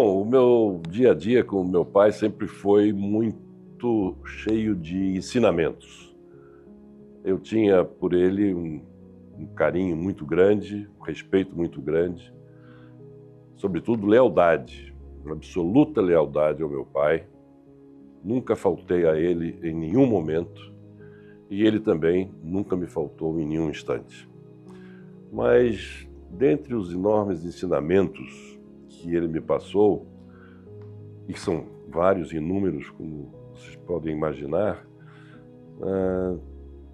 Bom, o meu dia a dia com o meu pai sempre foi muito cheio de ensinamentos. Eu tinha por ele um, um carinho muito grande, um respeito muito grande, sobretudo lealdade, uma absoluta lealdade ao meu pai. Nunca faltei a ele em nenhum momento e ele também nunca me faltou em nenhum instante. Mas, dentre os enormes ensinamentos que ele me passou, e são vários, inúmeros, como vocês podem imaginar, uh,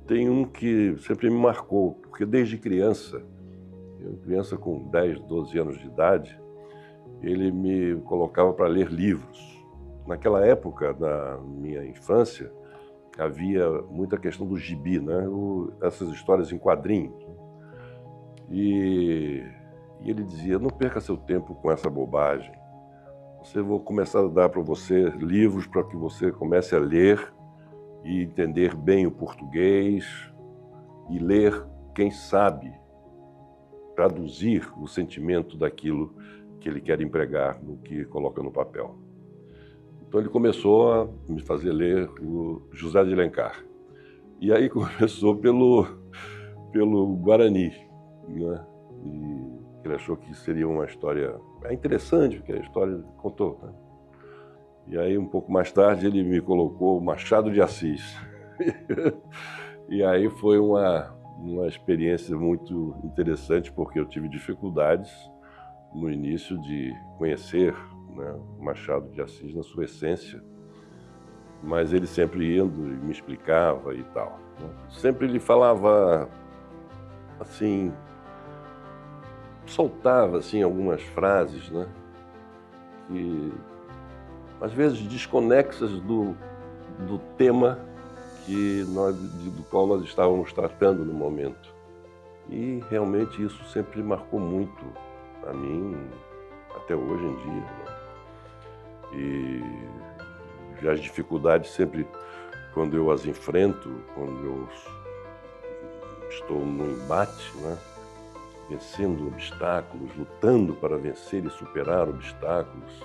tem um que sempre me marcou, porque desde criança, eu criança com 10, 12 anos de idade, ele me colocava para ler livros. Naquela época, na minha infância, havia muita questão do gibi, né? O, essas histórias em quadrinhos. E, e, ele dizia: não perca seu tempo com essa bobagem. Você vou começar a dar para você livros para que você comece a ler e entender bem o português e ler, quem sabe, traduzir o sentimento daquilo que ele quer empregar no que coloca no papel. Então ele começou a me fazer ler o José de Alencar. E aí começou pelo, pelo Guarani. Né? E ele achou que seria uma história é interessante, porque a história contou. Né? E aí, um pouco mais tarde, ele me colocou Machado de Assis. e aí foi uma, uma experiência muito interessante, porque eu tive dificuldades no início de conhecer né, Machado de Assis na sua essência, mas ele sempre indo e me explicava e tal. Né. Sempre ele falava assim, soltava assim algumas frases, né, que às vezes desconexas do, do tema que nós, do qual nós estávamos tratando no momento. E realmente isso sempre marcou muito a mim, até hoje em dia. Né? E as dificuldades sempre, quando eu as enfrento, quando eu estou no embate, né? Vencendo obstáculos, lutando para vencer e superar obstáculos,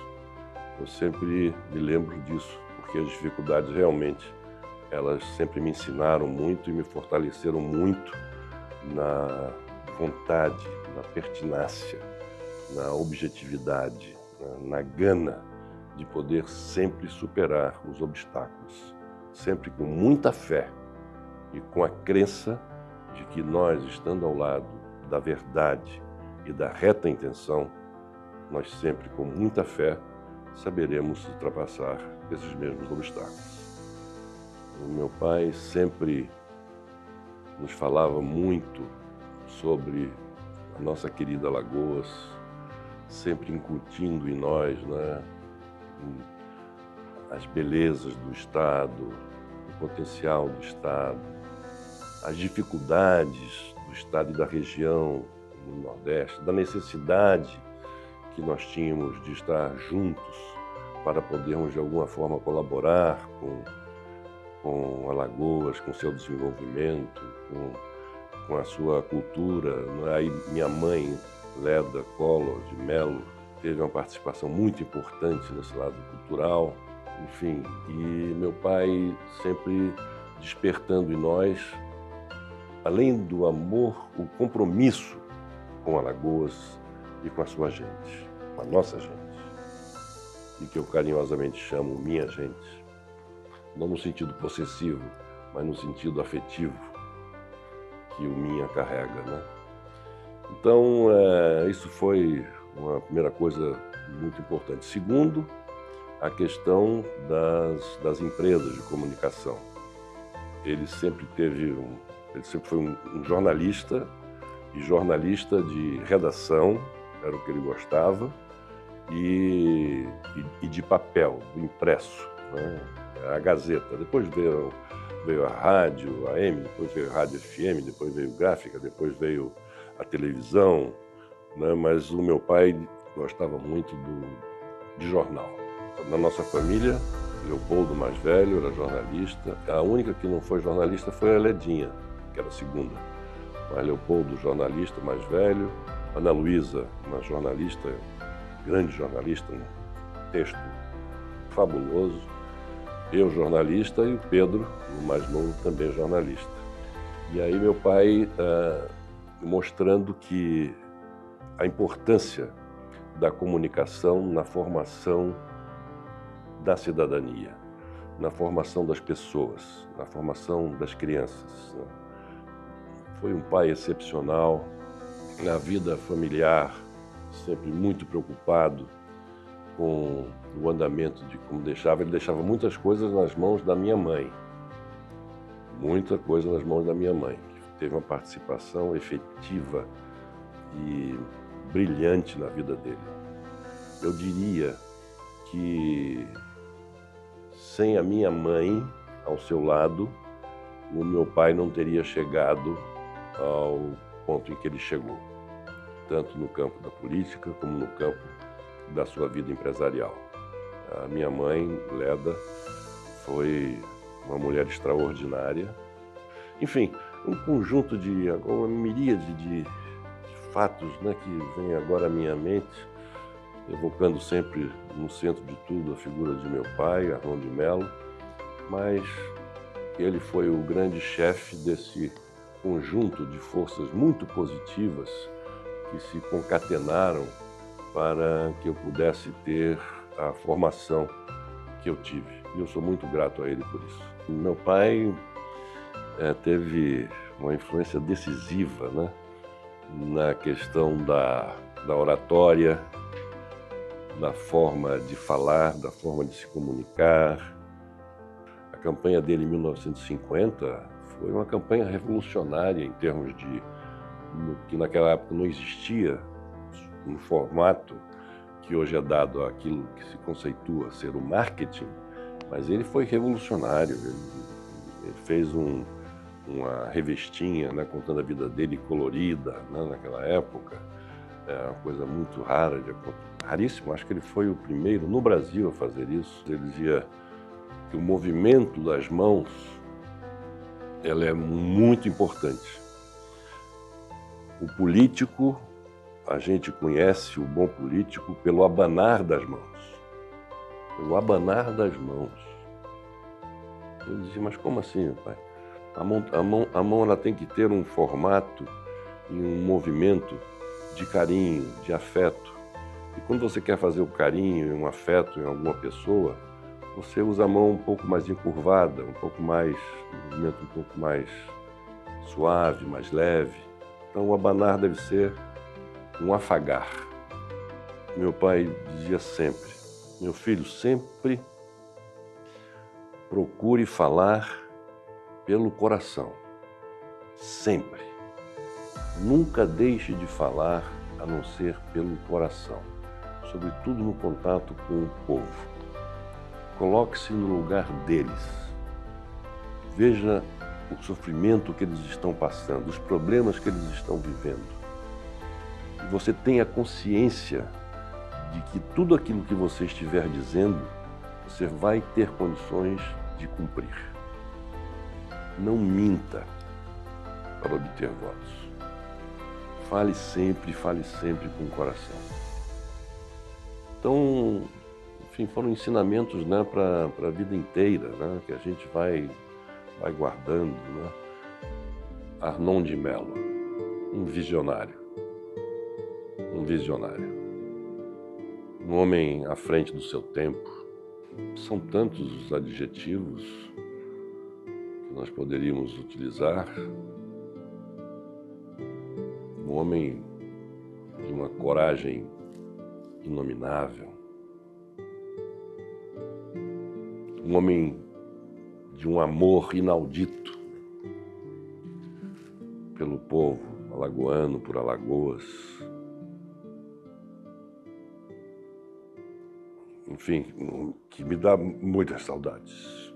eu sempre me lembro disso, porque as dificuldades realmente elas sempre me ensinaram muito e me fortaleceram muito na vontade, na pertinácia, na objetividade, na, na gana de poder sempre superar os obstáculos, sempre com muita fé e com a crença de que nós, estando ao lado da verdade e da reta intenção, nós sempre com muita fé saberemos ultrapassar esses mesmos obstáculos. O meu pai sempre nos falava muito sobre a nossa querida Lagoas, sempre incutindo em nós né, as belezas do Estado, o potencial do Estado, as dificuldades do Estado e da região no Nordeste, da necessidade que nós tínhamos de estar juntos para podermos de alguma forma colaborar com, com Alagoas, com seu desenvolvimento, com, com a sua cultura. É? Aí minha mãe, Leda Collor de Melo, teve uma participação muito importante nesse lado cultural, enfim, e meu pai sempre despertando em nós, além do amor, o compromisso com Alagoas e com a sua gente, com a nossa gente, e que eu carinhosamente chamo minha gente, não no sentido possessivo, mas no sentido afetivo que o minha carrega, né? Então, é, isso foi uma primeira coisa muito importante. Segundo, a questão das, das empresas de comunicação. Ele sempre teve um, ele sempre foi um, jornalista e jornalista de redação, era o que ele gostava, e, e, e de papel, do impresso, né? a Gazeta. Depois veio, veio a rádio, a M, depois veio a rádio FM, depois veio gráfica, depois veio a televisão, né? mas o meu pai gostava muito do, de jornal. Na nossa família, Leopoldo mais velho era jornalista. A única que não foi jornalista foi a Ledinha, que era a segunda. Mas Leopoldo, jornalista mais velho. Ana Luísa, uma jornalista, grande jornalista, né? texto fabuloso. Eu, jornalista, e o Pedro, o mais novo, também jornalista. E aí meu pai uh, mostrando que a importância da comunicação na formação da cidadania, na formação das pessoas, na formação das crianças. Né? Foi um pai excepcional, na vida familiar, sempre muito preocupado com o andamento de como deixava. Ele deixava muitas coisas nas mãos da minha mãe. Muita coisa nas mãos da minha mãe, que teve uma participação efetiva e brilhante na vida dele. Eu diria que sem a minha mãe ao seu lado, o meu pai não teria chegado ao ponto em que ele chegou, tanto no campo da política como no campo da sua vida empresarial. A minha mãe, Leda, foi uma mulher extraordinária. Enfim, um conjunto de, uma miríade de, fatos né, que vem agora à minha mente, evocando sempre no centro de tudo a figura de meu pai, Arnon de Mello, mas ele foi o grande chefe desse conjunto de forças muito positivas que se concatenaram para que eu pudesse ter a formação que eu tive. E eu sou muito grato a ele por isso. Meu pai é, teve uma influência decisiva né, na questão da, da oratória, da forma de falar, da forma de se comunicar. A campanha dele em 1950 foi uma campanha revolucionária em termos de que naquela época não existia um formato que hoje é dado àquilo que se conceitua ser o marketing, mas ele foi revolucionário. Ele, ele fez um, uma revestinha, né, contando a vida dele colorida né, naquela época. É uma coisa muito rara, de, raríssimo. Acho que ele foi o primeiro no Brasil a fazer isso. Ele dizia que o movimento das mãos ela é muito importante. O político, a gente conhece o bom político pelo abanar das mãos. Pelo abanar das mãos. Eu dizia, mas como assim, pai? A mão, a mão, a mão ela tem que ter um formato e um movimento de carinho, de afeto. E quando você quer fazer o carinho e um afeto em alguma pessoa, você usa a mão um pouco mais encurvada, um pouco mais, um movimento um pouco mais suave, mais leve. Então o abanar deve ser um afagar. Meu pai dizia sempre, meu filho, sempre procure falar pelo coração. Sempre. Nunca deixe de falar a não ser pelo coração, sobretudo no contato com o povo. Coloque-se no lugar deles. Veja o sofrimento que eles estão passando, os problemas que eles estão vivendo. E você tenha consciência de que tudo aquilo que você estiver dizendo, você vai ter condições de cumprir. Não minta para obter votos. Fale sempre, fale sempre com o coração. Então, enfim, foram ensinamentos né, para a vida inteira, né, que a gente vai, vai guardando. Né? Arnon de Mello, um visionário. Um visionário. Um homem à frente do seu tempo. São tantos os adjetivos que nós poderíamos utilizar. Um homem de uma coragem inominável um homem de um amor inaudito pelo povo alagoano, por Alagoas. Enfim, que me dá muitas saudades.